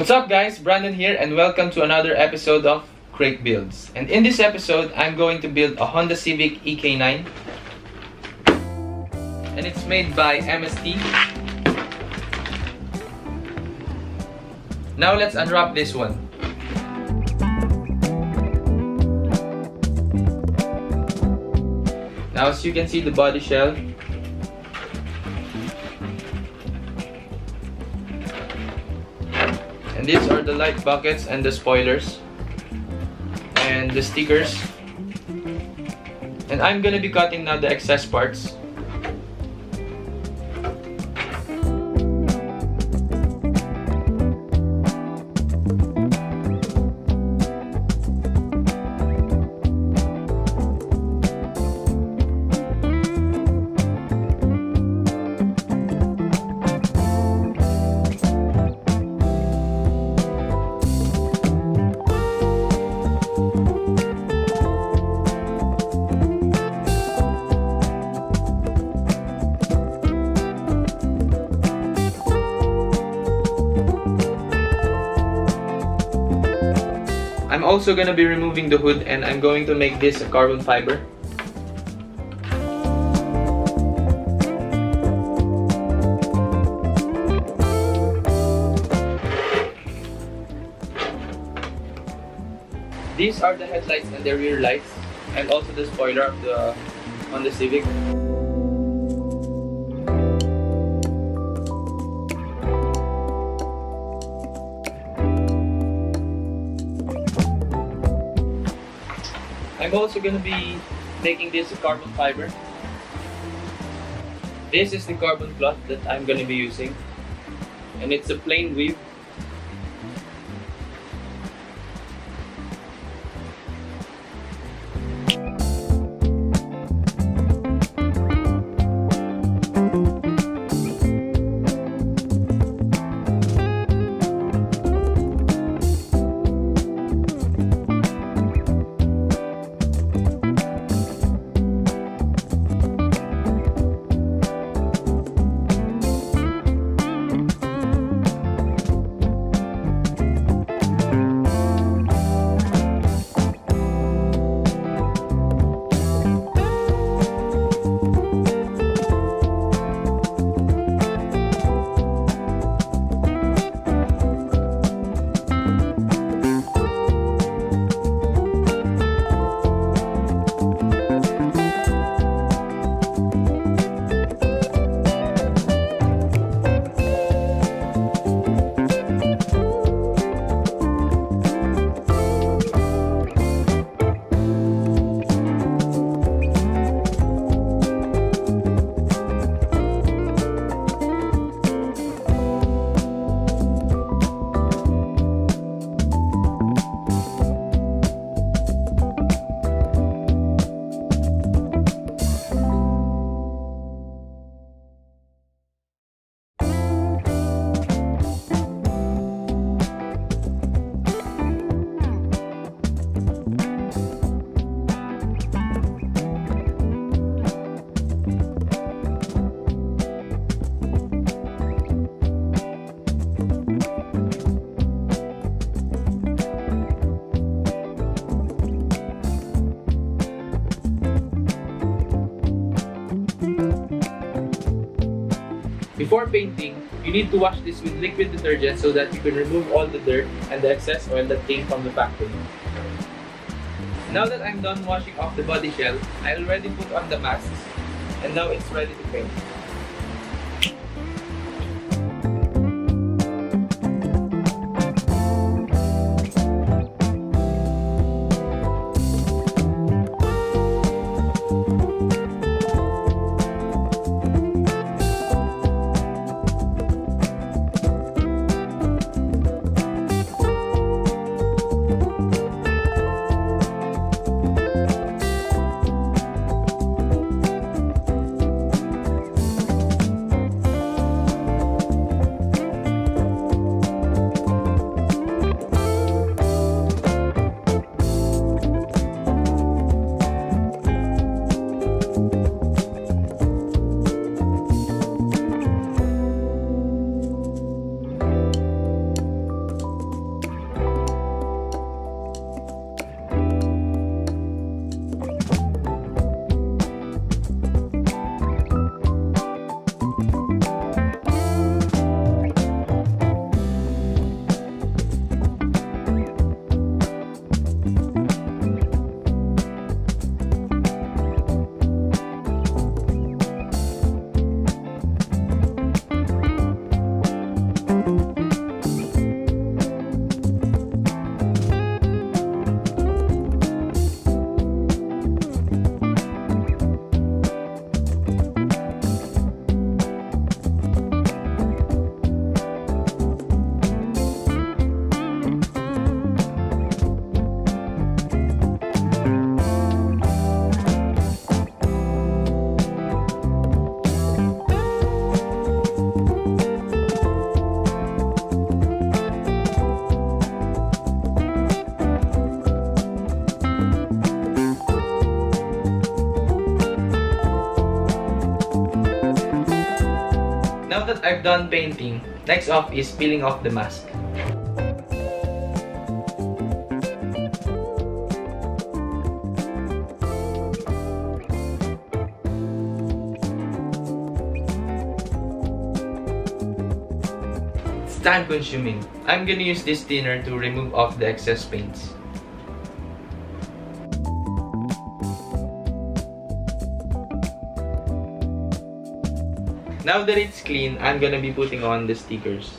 What's up guys, Brandon here and welcome to another episode of Krait Builds. And in this episode, I'm going to build a Honda Civic EK9. And it's made by MST. Now let's unwrap this one. Now as you can see the body shell the light buckets and the spoilers and the stickers. And I'm gonna be cutting now the excess parts also gonna be removing the hood and I'm going to make this a carbon fiber. These are the headlights and the rear lights and also the spoiler of the on the Civic. I'm also going to be making this carbon fiber. This is the carbon cloth that I'm going to be using. And it's a plain weave. Before painting, you need to wash this with liquid detergent so that you can remove all the dirt and the excess oil that came from the factory. Now that I'm done washing off the body shell, I already put on the masks and now it's ready to paint. I've done painting, next off is peeling off the mask. It's time consuming. I'm gonna use this thinner to remove off the excess paints. Now that it's clean, I'm gonna be putting on the stickers.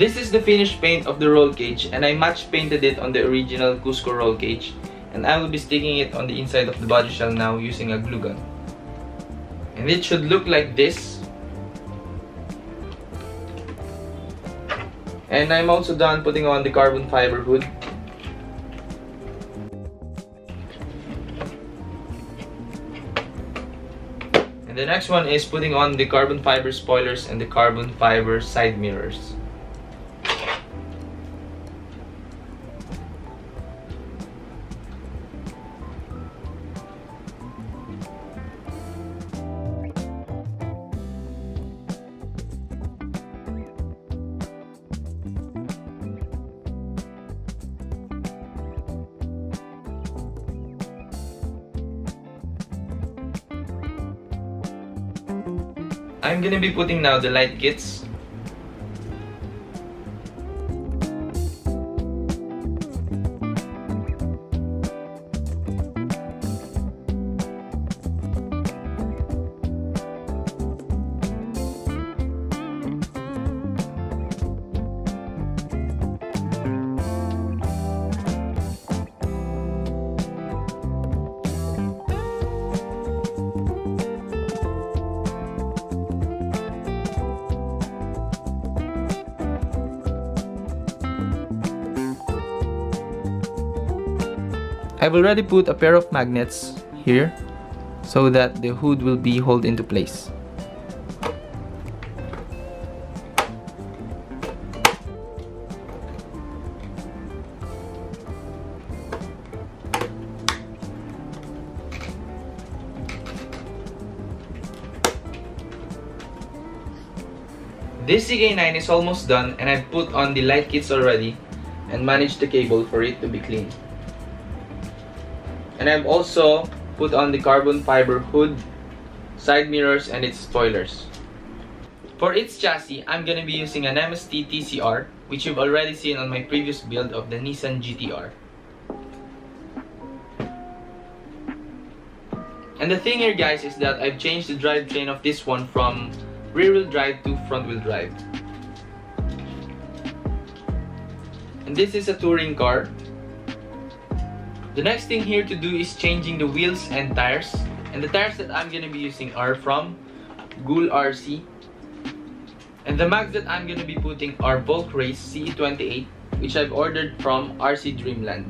This is the finished paint of the roll cage and I match painted it on the original Cusco roll cage and I will be sticking it on the inside of the body shell now using a glue gun. And it should look like this. And I'm also done putting on the carbon fiber hood. And the next one is putting on the carbon fiber spoilers and the carbon fiber side mirrors. I'm gonna be putting now the light kits. I've already put a pair of magnets here so that the hood will be held into place. This EK9 is almost done and I've put on the light kits already and managed the cable for it to be clean. And I've also put on the carbon fiber hood, side mirrors, and its spoilers. For its chassis, I'm gonna be using an MST TCR, which you've already seen on my previous build of the Nissan GTR. And the thing here guys is that I've changed the drivetrain of this one from rear-wheel drive to front-wheel drive. And this is a touring car. The next thing here to do is changing the wheels and tires. And the tires that I'm gonna be using are from Ghoul RC. And the mags that I'm gonna be putting are Volk Rays CE28, which I've ordered from RC Dreamland.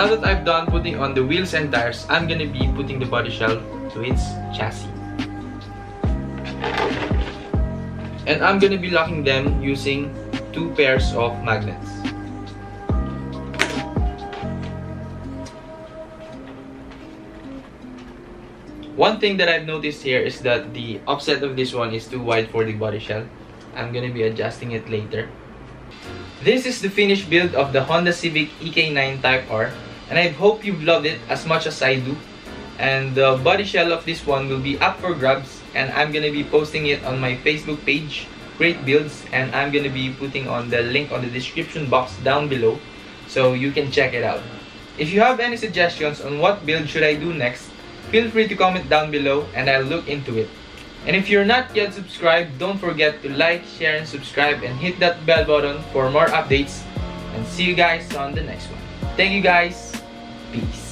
Now that I've done putting on the wheels and tires, I'm gonna be putting the body shell to its chassis. And I'm gonna be locking them using two pairs of magnets. One thing that I've noticed here is that the offset of this one is too wide for the body shell. I'm gonna be adjusting it later. This is the finished build of the Honda Civic EK9 Type R and I hope you've loved it as much as I do. And the body shell of this one will be up for grabs and I'm gonna be posting it on my Facebook page, Krait Builds, and I'm gonna be putting on the link on the description box down below so you can check it out. If you have any suggestions on what build should I do next, Feel free to comment down below and I'll look into it. And if you're not yet subscribed, don't forget to like, share, and subscribe and hit that bell button for more updates. And see you guys on the next one. Thank you guys. Peace.